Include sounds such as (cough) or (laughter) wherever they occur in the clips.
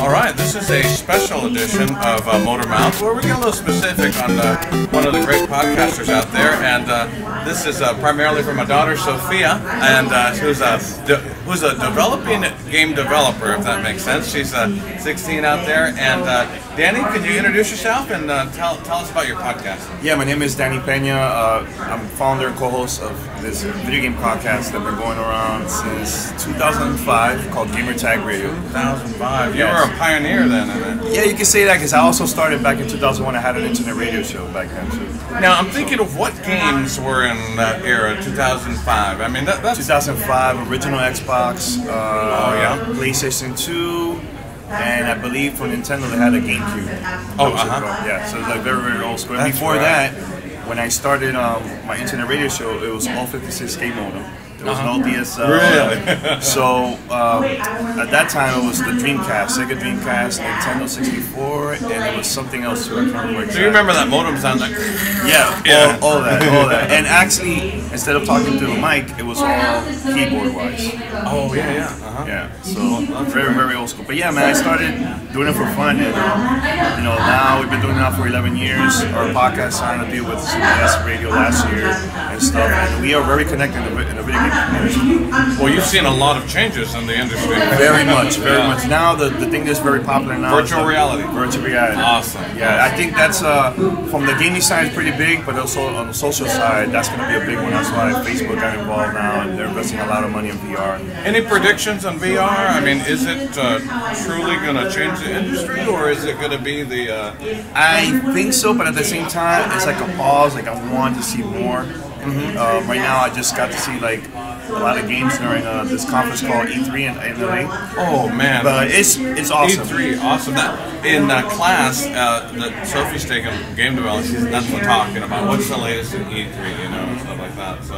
All right, this is a special edition of uh, Motormouth where we get a little specific on uh, one of the great podcasters out there, and uh, this is uh, primarily for my daughter Sophia, and uh, who's a de- who's a developing game developer, if that makes sense. She's uh, 16 out there, and uh, Danny, can you introduce yourself and uh, tell tell us about your podcast? Yeah, my name is Danny Peña. Uh, I'm founder and co-host of this video game podcast that's been going around since 2005 called Gamertag Radio. 2005. You Yes. were a pioneer then, in it. Yeah, you can say that because I also started back in 2001. I had an internet radio show back then too. Now I'm thinking of what games were in that era, 2005. I mean, that, that's 2005 original Xbox. Uh, Oh, yeah? PlayStation 2. And I believe for Nintendo they had a GameCube. Oh, uh-huh. Yeah, so it's like very, very old school. And That's before right. that, when I started um, my internet radio show, it was all 56k modem. There was no DSL. Really? (laughs) so um, at that time it was the Dreamcast, Sega Dreamcast, Nintendo 64, and it was something else too. I can't remember. Do Exactly. you remember that modem sound like? Yeah, Yeah. All, all that, all that. And actually, instead of talking to the mic, it was all keyboard wise. Oh yeah, yeah. Uh-huh. Yeah, so very, very old school. But yeah, man, I started doing it for fun, and you know, now we've been doing that for 11 years. Our podcast signed a deal with CBS Radio last year and stuff, and we are very connected in the, vi- video game community. Well, you've seen a lot of changes in the industry. Very much, very Yeah. much. Now the, the thing that's very popular now Virtual reality. Virtual reality. Awesome. Yeah, I think that's uh, from the gaming side is pretty big, but also on the social side, that's going to be a big one. That's why Facebook got involved now, and they're investing a lot of money in VR. Any predictions on VR? I mean, is it uh, truly going to change the industry, or is it going to be the? Uh, I think so, but at the same time, it's like a pause. Like I want to see more. Um, right now, I just got to see like a lot of games during uh, this conference called E3 in, in LA. oh man, But it's it's awesome. E3, awesome. That in uh, class uh, that Sophie's taking game development, she's that's what talking about. What's the latest in E3, you know, and stuff like that. So,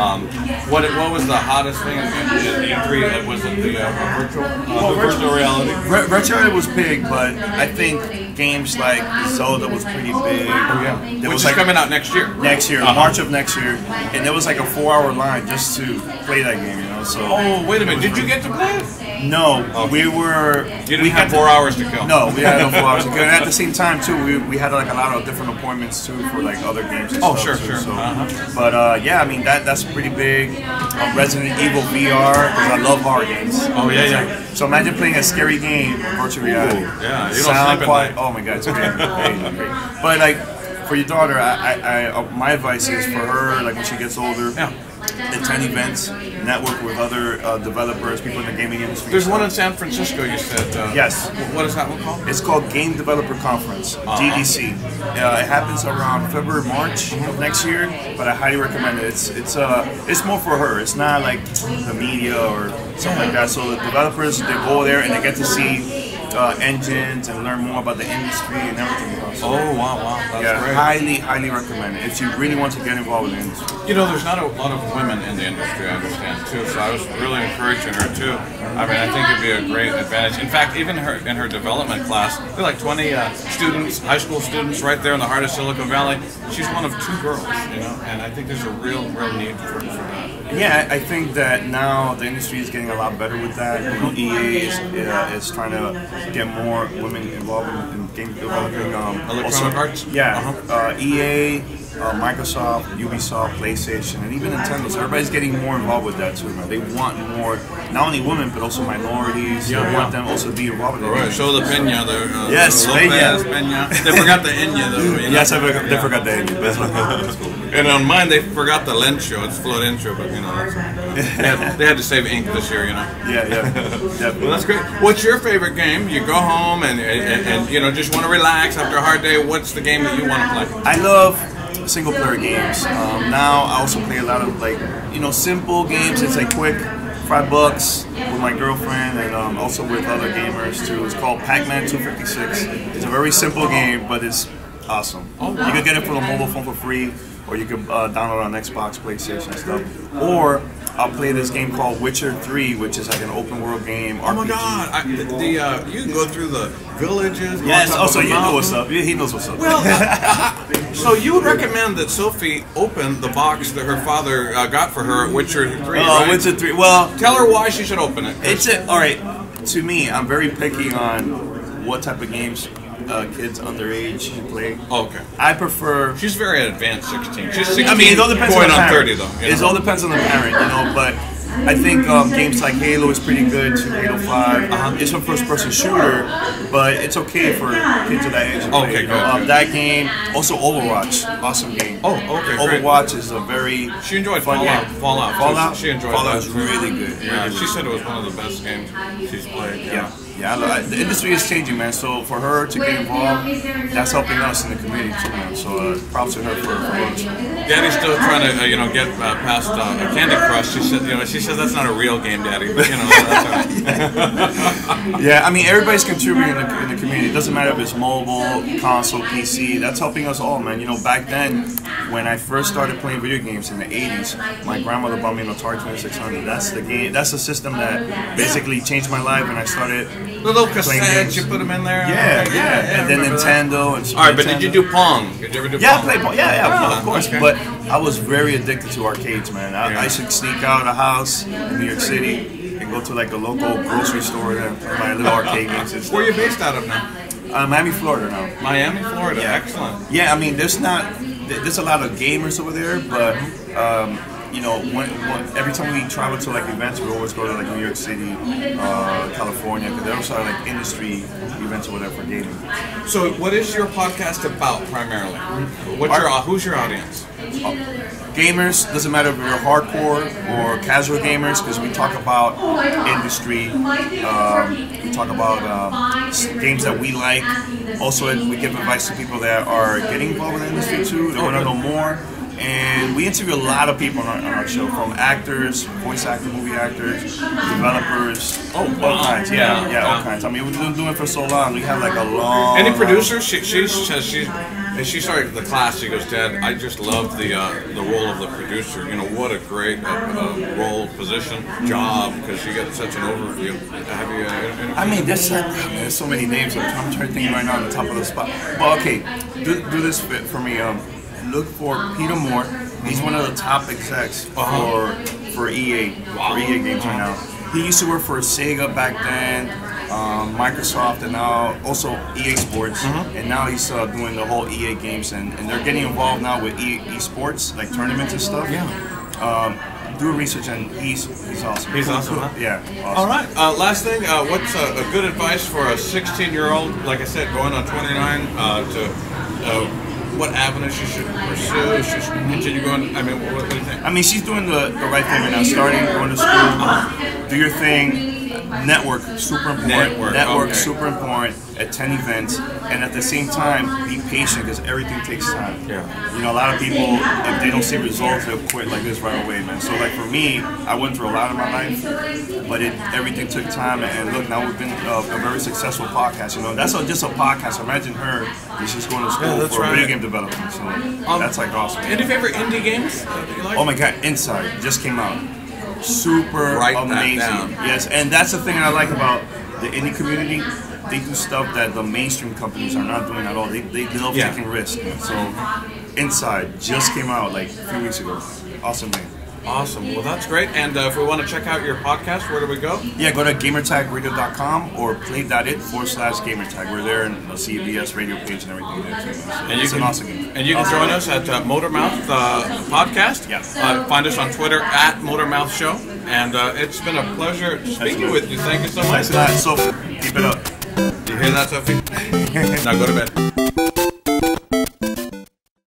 um, what what was the hottest thing in, in E3? Like, was it the uh, virtual uh, the virtual reality? Vir- Virtual reality was big, but I think games like Zelda was pretty big. Oh Yeah, there which was is like coming out next year. next year, Uh-huh. March of next year, and there was like a four-hour line just to play that game. You know, so Oh, wait a minute. Did you get to play it? No, we were You we didn't have got four to- hours to kill. No, we had no four hours. to (laughs) go. And at the same time, too, we, we had like a lot of different appointments too for like other games. And Oh, stuff, sure, too, sure. So, Uh-huh. but uh, yeah, I mean that that's pretty big. Uh, Resident Evil VR because I love horror games. Oh, yeah, yeah. So imagine playing a scary game in virtual reality. yeah, you don't Sound sleep at night. Oh my god, it's great. great, great. But like for your daughter, I, I, I uh, my advice is for her like when she gets older. Yeah. Attend events, network with other uh, developers, people in the gaming industry. There's one in San Francisco. You said. Uh, Yes. What is that one called? It's called Game Developer Conference, GDC. Uh, it happens around February, March of next year, but I highly recommend it. It's it's uh it's more for her. It's not like the media or something like that. So the developers they go there and they get to see uh, engines and learn more about the industry and everything. So, Oh wow, wow, that's yeah, great. highly highly recommend it if you really want to get involved in the industry. You know, there's not a lot of women in the industry, I understand too. So I was really encouraging her too. I mean, I think it'd be a great advantage. In fact, even her in her development class, there are like 20 uh, students, high school students, right there in the heart of Silicon Valley. She's one of two girls, you know, and I think there's a real, real need for, for that. Yeah, I think that now the industry is getting a lot better with that. You know, EA is, uh, is trying to get more women involved in, in game developing. Um, Electronic arts? Yeah, Uh-huh. uh, EA, uh, Microsoft, Ubisoft, PlayStation, and even Nintendo. So everybody's getting more involved with that too. Man. They want more, not only women but also minorities. Yeah, they yeah. want them also to be involved in the Right, show the Pena there. Uh, Yes, Lopez, Peña. Pena. They forgot the Enya though. You know? Yes, I forgot, they Yeah. forgot that. That's that's cool. And on mine, they forgot the Lencho. It's Florencio, but you know, that's, they, had, they had to save ink this year, you know. (laughs) Yeah, yeah, Well, that's great. What's your favorite game? You go home and, and, and you know just want to relax after a hard day. What's the game that you want to play? I love single player games. Um, now I also play a lot of like you know simple games. It's like quick, five bucks with my girlfriend and um, also with other gamers too. It's called Pac-Man 256. It's a very simple game, but it's awesome. You can get it for the mobile phone for free, or you can uh, download it on Xbox, PlayStation, and stuff. Or I'll play this game called Witcher 3, which is like an open world game. Oh my God! I, the, the uh, you can go through the villages. Yes. Oh, so you know what's up. Yeah, He knows what's up. Well, uh, (laughs) (laughs) so you would recommend that Sophie open the box that her father uh, got for her at Witcher Three, Oh, right? Witcher 3. Well, Tell her why she should open it. It's a, all right. to me, I'm very picky on what type of games uh, kids underage play. Oh, okay. I prefer. She's very advanced 16. She's 16 I mean, it all depends going on the on 30 though. you It all depends on the parent, you know. But I think um, games like Halo is pretty good. To Halo 5 Uh-huh. It's a first-person shooter, but it's okay for kids of that age. to Okay, know. good, Um, that game, also Overwatch, awesome game. Oh, okay, great. Overwatch is a very She enjoyed fun Fallout. game. Fallout. Fallout. She enjoyed Fallout that. is really good. Yeah, really she said it was one of the best games she's played. Yeah, yeah. I, I, the industry is changing, man. So for her to get involved, that's helping us in the community too, man. So uh, props to her for, for what Daddy's still trying to, uh, you know, get uh, past uh, Candy Crush. She said, you know, she says that's not a real game, Daddy. But you know, that's all right. (laughs) (laughs) Yeah, I mean everybody's contributing in the, in the community. It doesn't matter if it's mobile, console, PC. That's helping us all, man. You know, back then when I first started playing video games in the '80s, my grandmother bought me an Atari 2600. That's the game. That's the system that basically changed my life, and I started. The little Playing cassettes, you put them in there. Yeah, Okay, yeah. and then I that. Nintendo and. Super All right, but did you do Pong? Did you ever do Yeah, I Pong? played ball. Yeah, yeah, Ah, of course. okay. But I was very addicted to arcades, man. I, Yeah. I used to sneak out of the house in New York City and go to like a local grocery store and buy little arcade games and Where are you based out of now? Uh, Miami, Florida now. Miami, Florida. Yeah. Excellent. Yeah, I mean, there's not, there's a lot of gamers over there, but um, you know, when, when, every time we travel to like events, we always go to like New York City, uh, California, because there also are like industry events or whatever for gaming. So, what is your podcast about primarily? What's your who's your audience? gamers doesn't matter if you're hardcore or casual gamers because we talk about industry um, we talk about um, games that we like also we give advice to people that are getting involved with the industry too they want to know more and we interview a lot of people on our, on our show from actors voice actors movie actors developers Oh, all kinds yeah Yeah, all kinds i mean we've been doing it for so long we have like a long Any producers? She, she says she, and she started the class. She goes, Dad, I just love the uh, the role of the producer. You know, what a great uh, uh, role, position, job, because you get such an overview. Have you? Uh, I mean, there's, so- there's so many names. I'm trying, to think right now on the top of the spot. But okay, do, do this for me. Um, look for Peter Moore. He's one of the top execs for for EA for EA games right now. He used to work for Sega back then, um, Microsoft, and now also EA Sports. And now he's uh, doing the whole EA games, and, and they're getting involved now with EA esports, like tournaments and stuff. Yeah. Um, do research, and he's he's awesome. He's awesome, huh? Yeah. Awesome. All right. Uh, last thing. Uh, what's a, a good advice for a 16-year-old, like I said, going on 29, uh, to uh, what avenue she should pursue? She should continue going. I mean, what, what do you think? I mean, she's doing the, the right thing right now. Starting, going to school, do your thing. Network, super important. Network, okay. super important. Attend events, and at the same time, be patient because everything takes time. Yeah. You know, a lot of people, if they don't see results, they'll quit like this right away, man. So, like for me, I went through a lot in my life, but it everything took time. And look, now we've been uh, a very successful podcast. You know, that's a, just a podcast. Imagine her. She's going to school Yeah, for right. video game development. So that's like awesome. Any favorite indie games that you like? Oh my god, Inside just came out. Super Write that amazing. down. Yes, and that's the thing I like about the indie community. They do stuff that the mainstream companies are not doing at all. They, they love Yeah. taking risks. So, Inside just came out like a few weeks ago. Awesome game. Awesome. Well, that's great. And uh, if we want to check out your podcast, where do we go? Yeah, go to gamertagradio.com or play.it forward slash gamertag. We're there and the CBS radio page and everything there too. So And you it's can, an awesome game. And you can Awesome join us at uh, Motormouth uh, Podcast. Yeah. Uh, find us on Twitter at Motormouth Show. And uh, it's been a pleasure speaking with you. Thank you so much. A lot. So, keep it up. You hear that, Sophie? (laughs) now go to bed.